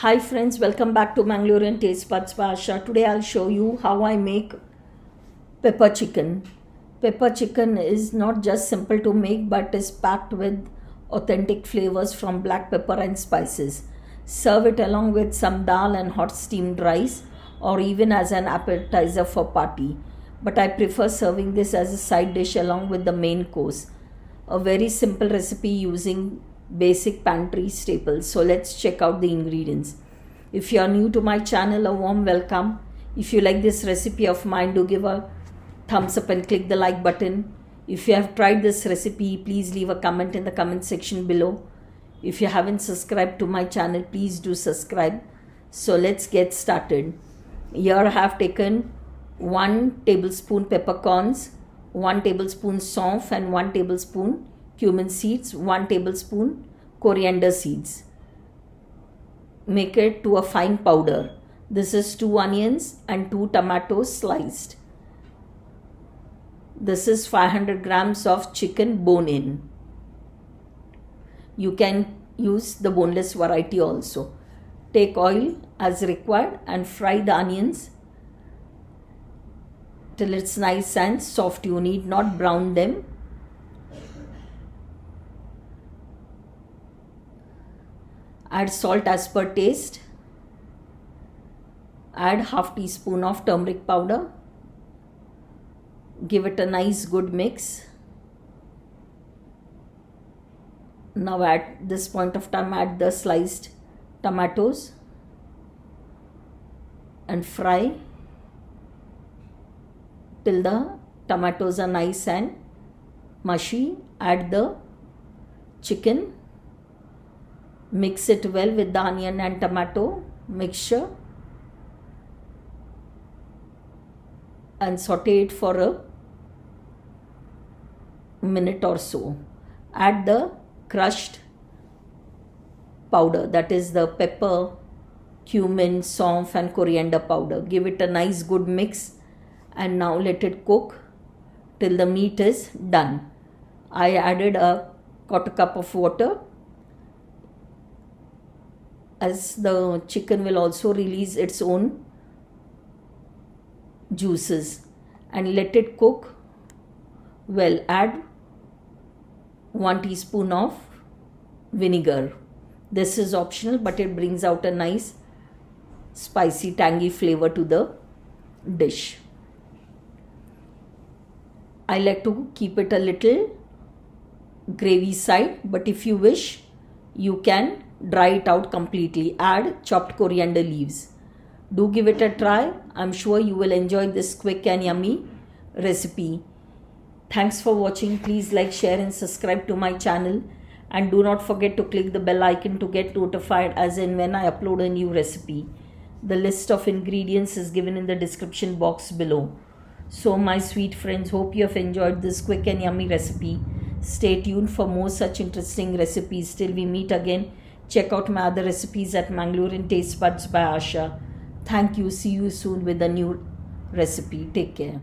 Hi friends, welcome back to Mangalorean Taste Buds by Asha. Today I'll show you how I make pepper chicken. Pepper chicken is not just simple to make but is packed with authentic flavors from black pepper and spices. Serve it along with some dal and hot steamed rice or even as an appetizer for party. But I prefer serving this as a side dish along with the main course. A very simple recipe using basic pantry staples. So let's check out the ingredients. If you are new to my channel, a warm welcome. If you like this recipe of mine, do give a thumbs up and click the like button. If you have tried this recipe, please leave a comment in the comment section below. If you haven't subscribed to my channel, please do subscribe. So let's get started. Here I have taken 1 tablespoon peppercorns, 1 tablespoon saunf and 1 tablespoon cumin seeds, 1 tablespoon coriander seeds. Make it to a fine powder. This is 2 onions and 2 tomatoes sliced. This is 500 grams of chicken bone in. You can use the boneless variety also. Take oil as required and fry the onions till it's nice and soft. You need not brown them add salt as per taste. Add half teaspoon of turmeric powder. Give it a nice good mix. Now at this point of time add the sliced tomatoes and fry till the tomatoes are nice and mushy. Add the chicken mix it well with the onion and tomato mixture and saute it for a minute or so. Add the crushed powder that is the pepper cumin saunf and coriander powder. Give it a nice good mix and now let it cook till the meat is done. I added a quarter cup of water as the chicken will also release its own juices. And let it cook well. Add 1 teaspoon of vinegar. This is optional but it brings out a nice spicy tangy flavor to the dish. I like to keep it a little gravy side but if you wish you can dry it out completely. Add chopped coriander leaves. Do give it a try. I'm sure you will enjoy this quick and yummy recipe. Thanks for watching. Please like, share and subscribe to my channel. And do not forget to click the bell icon to get notified as in when I upload a new recipe. The list of ingredients is given in the description box below. So my sweet friends, hope you have enjoyed this quick and yummy recipe. Stay tuned for more such interesting recipes. Till we meet again. Check out my other recipes at Mangalorean Taste Buds by Asha. Thank you. See you soon with a new recipe. Take care.